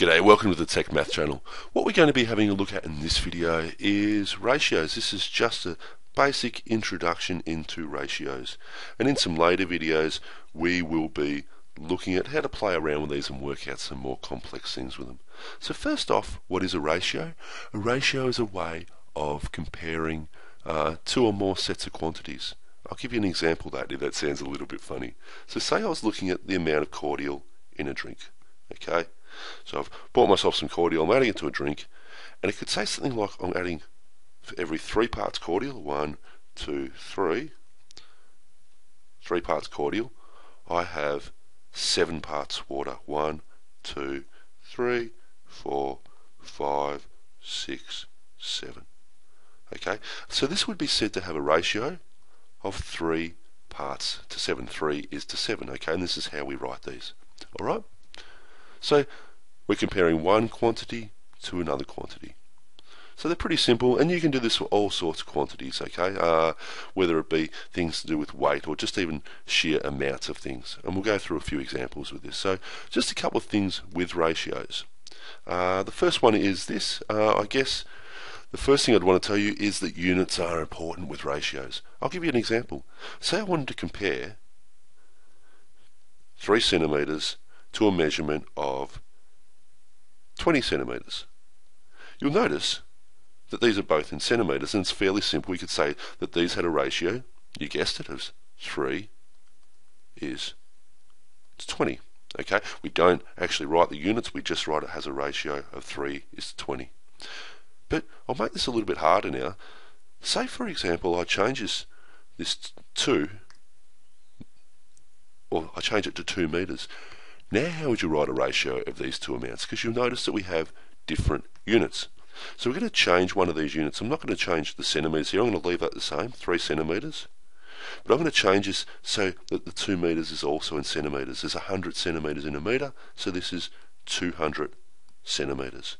G'day, welcome to the tecmath channel. What we're going to be having a look at in this video is ratios. This is just a basic introduction into ratios. And in some later videos, we will be looking at how to play around with these and work out some more complex things with them. So first off, what is a ratio? A ratio is a way of comparing uh, two or more sets of quantities. I'll give you an example that if that sounds a little bit funny. So say I was looking at the amount of cordial in a drink. Okay? So I've bought myself some cordial, I'm adding it to a drink, and it could say something like I'm adding for every three parts cordial, one, two, three, three parts cordial, I have seven parts water, one, two, three, four, five, six, seven. Okay, so this would be said to have a ratio of three parts to seven. Three is to seven, okay, and this is how we write these. Alright? So we're comparing one quantity to another quantity. So they're pretty simple, and you can do this for all sorts of quantities, okay? Uh, whether it be things to do with weight or just even sheer amounts of things. And we'll go through a few examples with this. So just a couple of things with ratios. Uh, the first one is this. Uh, I guess the first thing I'd want to tell you is that units are important with ratios. I'll give you an example. Say I wanted to compare 3 centimetres to a measurement of 20 centimetres. You'll notice that these are both in centimetres, and it's fairly simple. We could say that these had a ratio, you guessed it, of 3 is to 20. Okay, we don't actually write the units, we just write it has a ratio of 3 is 20. But I'll make this a little bit harder now. Say, for example, I change this, this 2, or I change it to 2 metres. Now how would you write a ratio of these two amounts? Because you'll notice that we have different units. So we're going to change one of these units. I'm not going to change the centimetres here. I'm going to leave that the same, 3 centimetres. But I'm going to change this so that the 2 metres is also in centimetres. There's 100 centimetres in a metre, so this is 200 centimetres.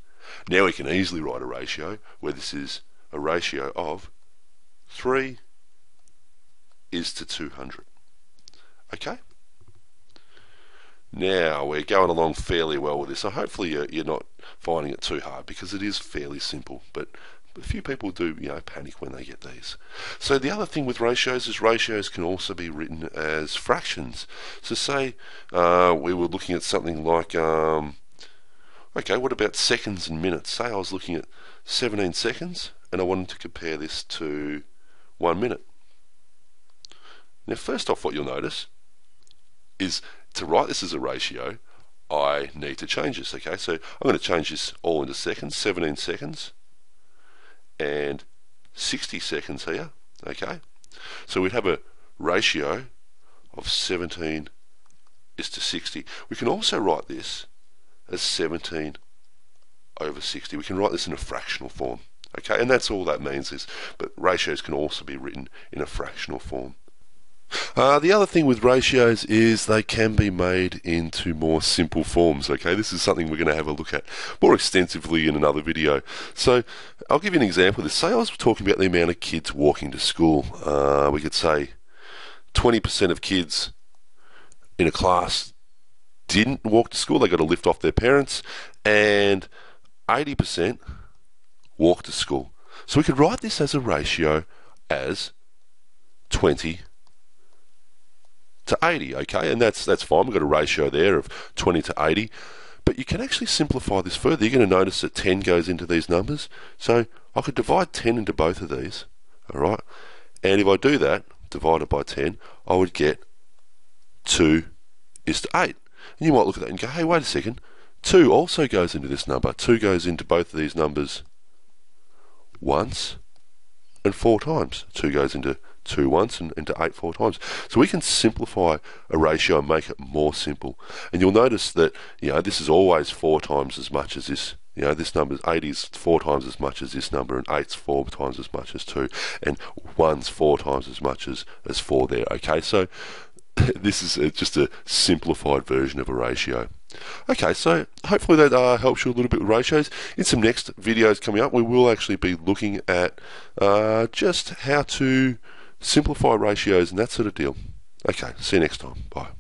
Now we can easily write a ratio where this is a ratio of 3 is to 200. Okay? Now we're going along fairly well with this, so hopefully you're, you're not finding it too hard because it is fairly simple. But a few people do, you know, panic when they get these. So the other thing with ratios is ratios can also be written as fractions. So say uh, we were looking at something like, um, okay, what about seconds and minutes? Say I was looking at 17 seconds and I wanted to compare this to one minute. Now, first off, what you'll notice is to write this as a ratio, I need to change this. Okay, so I'm going to change this all into seconds, 17 seconds, and 60 seconds here. Okay, so we'd have a ratio of 17 is to 60. We can also write this as 17 over 60. We can write this in a fractional form. Okay, and that's all that means is, but ratios can also be written in a fractional form. Uh, the other thing with ratios is they can be made into more simple forms. Okay, this is something we're going to have a look at more extensively in another video. So I'll give you an example of this. Say I was talking about the amount of kids walking to school. Uh, we could say 20% of kids in a class didn't walk to school, they got a lift off their parents, and 80% walked to school. So we could write this as a ratio as 20 to 80, okay? And that's, that's fine. We've got a ratio there of 20 to 80. But you can actually simplify this further. You're going to notice that 10 goes into these numbers. So I could divide 10 into both of these, all right? And if I do that, divided by 10, I would get 2 is to 8. And you might look at that and go, hey, wait a second. 2 also goes into this number. 2 goes into both of these numbers once and four times. 2 goes into 2 once and into 8 four times. So we can simplify a ratio and make it more simple. And you'll notice that, you know, this is always 4 times as much as this. You know, this number, is 8 is 4 times as much as this number, and 8's 4 times as much as 2, and 1's 4 times as much as, as 4 there. Okay, so this is just a simplified version of a ratio. Okay, so hopefully that uh, helps you a little bit with ratios. In some next videos coming up, we will actually be looking at uh, just how to simplify ratios and that sort of deal. Okay, see you next time. Bye.